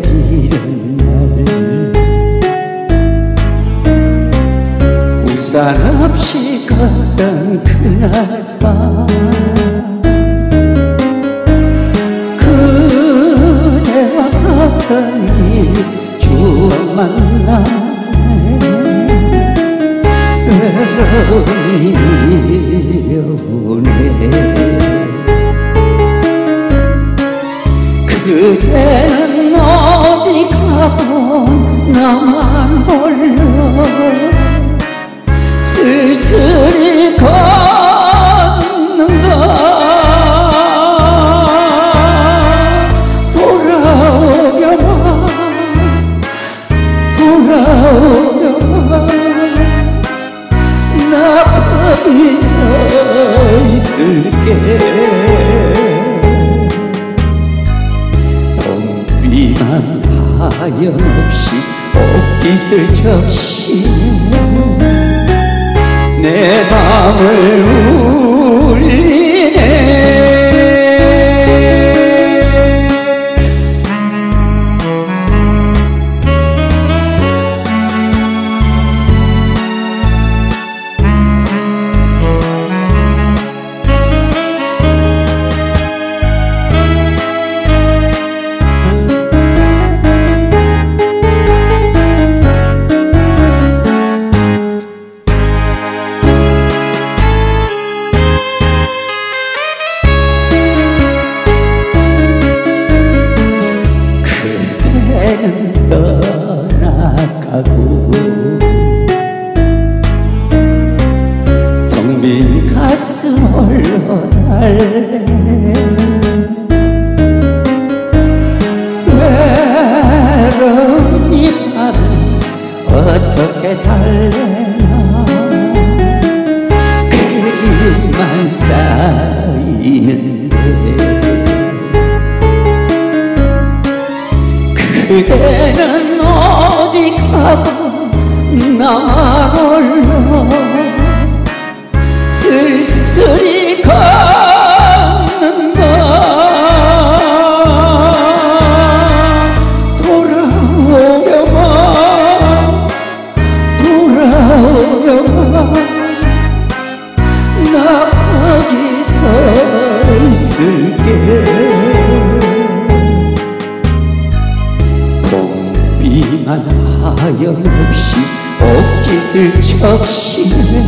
내리는 날 우산 없이 갔던 그날 밤 그대와 갔던 길 추억만 나네. 외로움이 밀려오네. 그대 나만 몰라. 쓸쓸히 걷는가 돌아오려라 돌아오려라 나 거기서 있을게. 만 하염없이 옷깃을 적시네. 내 맘을 그대는 떠나가고 텅빈 가슴 홀로 달래 그대는 어디 가고 나만 홀로 쓸쓸히 걷는다. 돌아오려마 돌아오려마 나 거기 서 있을게 하염없이 옷깃을 적시네